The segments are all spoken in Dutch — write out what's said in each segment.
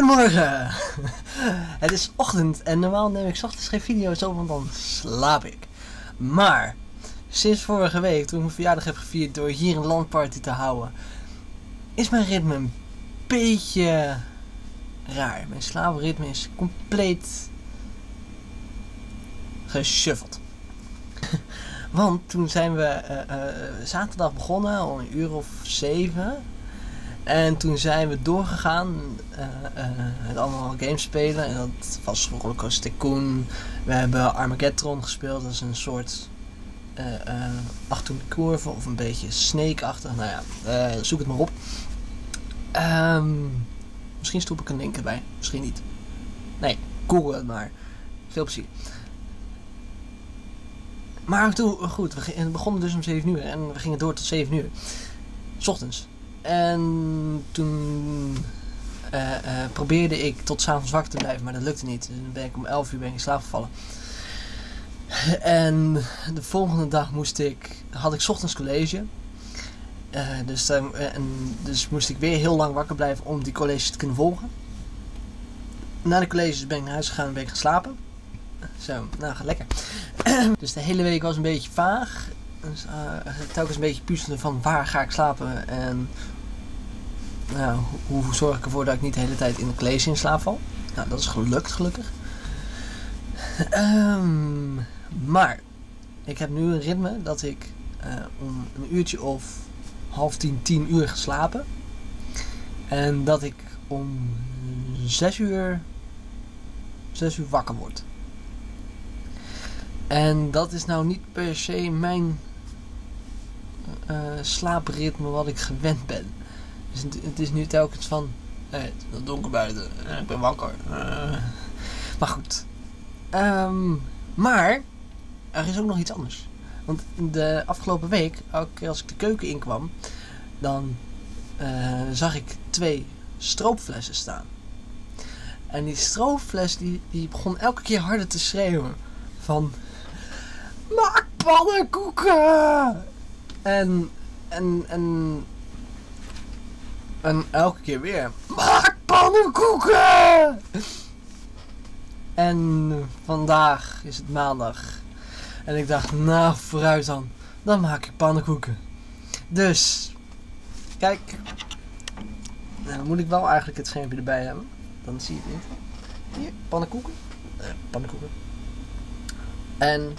Goedemorgen! Het is ochtend en normaal neem ik ochtends geen video's op, want dan slaap ik. Maar, sinds vorige week, toen ik mijn verjaardag heb gevierd door hier een landparty te houden, is mijn ritme een beetje raar. Mijn slaapritme is compleet geshuffeld. Want toen zijn we eh, eh, zaterdag begonnen, al een uur of zeven. En toen zijn we doorgegaan uh, het allemaal games spelen. En dat was Rollercoaster Tycoon. We hebben Armageddon gespeeld. Dat is een soort uh, uh, curve of een beetje Snake-achtig. Nou ja, zoek het maar op. Um, misschien stoep ik een link erbij. Misschien niet. Nee, google het maar. Veel plezier. Maar toen, goed, we begonnen dus om 7 uur en we gingen door tot 7 uur. S ochtends. En toen uh, uh, probeerde ik tot s'avonds wakker te blijven, maar dat lukte niet. Dus dan ben ik om 11 uur ben ik in slaap gevallen. En de volgende dag moest ik, had ik ochtends college. Uh, dus, dus moest ik weer heel lang wakker blijven om die colleges te kunnen volgen. Na de colleges ben ik naar huis gegaan en ben ik gaan slapen. Zo, nou, gaat lekker. dus de hele week was een beetje vaag. Dus, telkens een beetje puzzelen van waar ga ik slapen en nou, hoe, zorg ik ervoor dat ik niet de hele tijd in de college in slaap val. Nou, dat is gelukt gelukkig. Um, maar ik heb nu een ritme dat ik uh, om een uurtje of half tien, tien uur geslapen. En dat ik om zes uur, zes uur wakker word. En dat is nou niet per se mijn uh, slaapritme wat ik gewend ben. Dus het, is nu telkens van, hey, het is donker buiten, uh, ik ben wakker. Uh, maar goed. Um, maar, er is ook nog iets anders. Want de afgelopen week, keer als ik de keuken inkwam, dan zag ik twee stroopflessen staan. En die stroopfles die, die begon elke keer harder te schreeuwen. Van, maak pannenkoeken! En, en, en, en elke keer weer, maak pannenkoeken! En vandaag is het maandag. En ik dacht, nou vooruit dan, dan maak ik pannenkoeken. Dus, kijk, nou, dan moet ik wel eigenlijk het schermpje erbij hebben. Dan zie je het niet. Hier, pannenkoeken. Uh, pannenkoeken. En,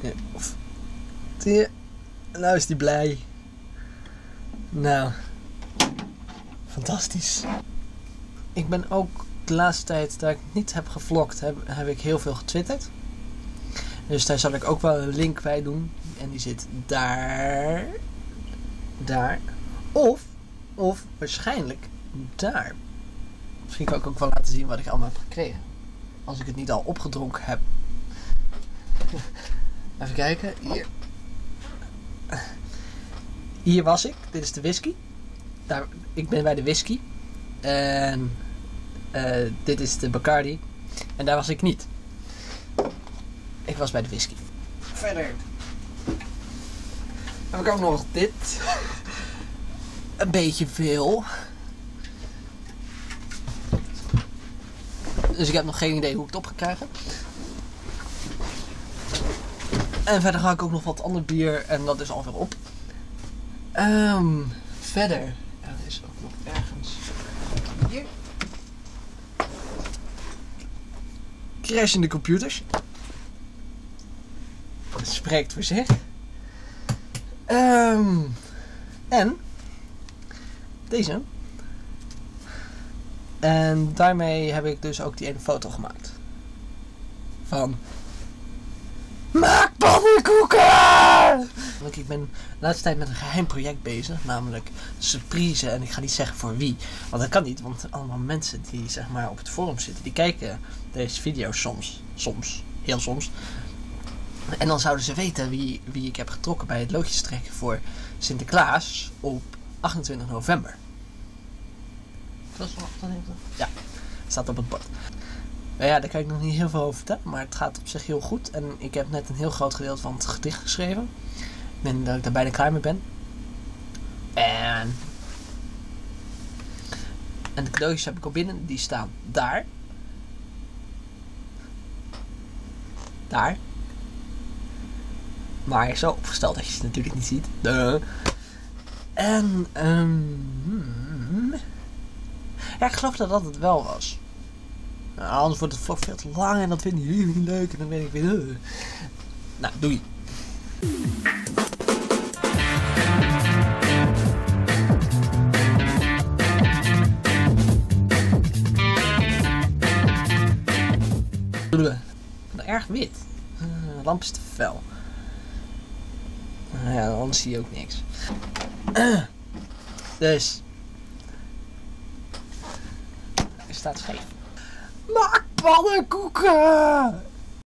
ja, of, hier, nou is die blij. Nou, fantastisch. Ik ben ook de laatste tijd dat ik niet heb gevlogd, heb, heb ik heel veel getwitterd. Dus daar zal ik ook wel een link bij doen. En die zit daar. Daar. Of, of waarschijnlijk daar. Misschien kan ik ook wel laten zien wat ik allemaal heb gekregen. Als ik het niet al opgedronken heb. Even kijken. Hier. Hier was ik. Dit is de whisky. Daar, ik ben bij de whisky. En uh, dit is de Bacardi. En daar was ik niet. Ik was bij de whisky. Verder. Heb ik ook nog dit. Een beetje veel. Dus ik heb nog geen idee hoe ik het op ga krijgen. En verder ga ik ook nog wat ander bier en dat is alweer op. Um, verder. Er is ook nog ergens. Hier. Crashende computers. Het spreekt voor zich. Um, en. Deze. En daarmee heb ik dus ook die ene foto gemaakt. Van Maak pannenkoeken! Ik ben de laatste tijd met een geheim project bezig, namelijk surprise. En ik ga niet zeggen voor wie, want dat kan niet, want allemaal mensen die zeg maar op het forum zitten, die kijken deze video's soms. Soms, heel soms. En dan zouden ze weten wie, wie ik heb getrokken bij het loodjes trekken voor Sinterklaas op 28 november. Dat is 28? Ja, staat op het bord. Nou ja, daar kan ik nog niet heel veel over vertellen, maar het gaat op zich heel goed. En ik heb net een heel groot gedeelte van het gedicht geschreven. Ben dat ik daar bijna klaar mee ben. En En de cadeautjes heb ik al binnen. Die staan daar. Daar. Maar zo opgesteld dat je ze natuurlijk niet ziet. Duh. En, hmm. ja, ik geloof dat dat het wel was. Nou, anders wordt het vlog veel te lang en dat vinden jullie niet leuk. En dan ben ik weer... uh. Nou, doei. Erg wit. Uh, lamp is te fel. Nou ja, anders zie je ook niks. Dus. Hij staat scheef. Maak pannenkoeken!